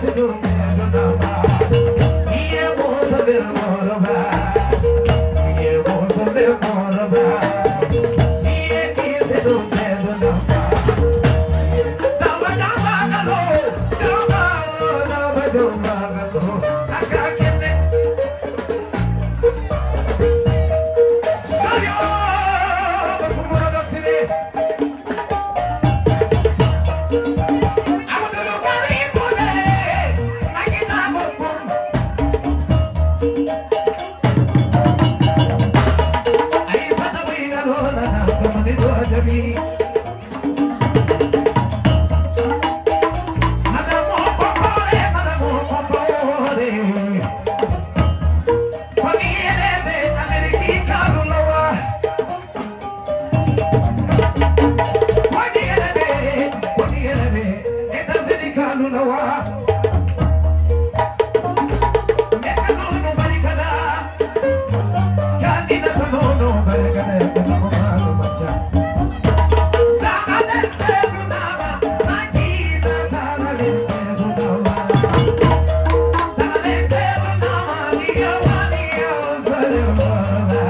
Who's the love.